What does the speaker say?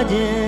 我